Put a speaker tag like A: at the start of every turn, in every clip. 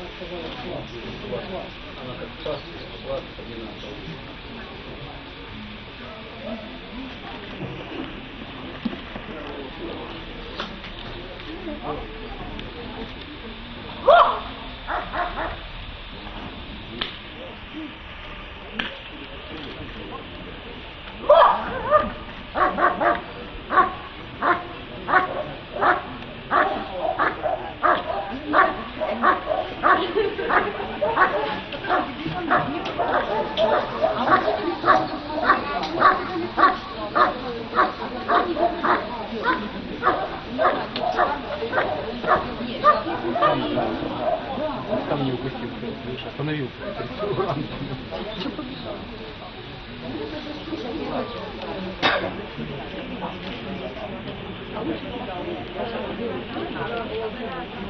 A: она сказала, класс, класс. Она как класс, класс, одинаково. Там не упустил, остановился. Thank you.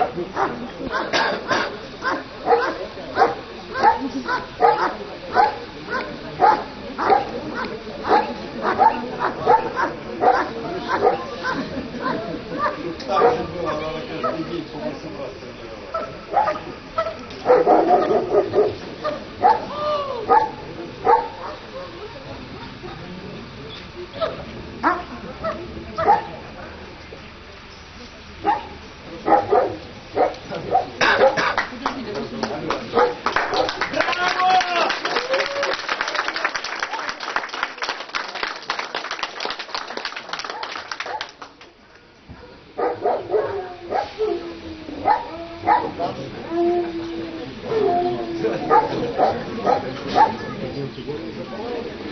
A: Thank you. segundo.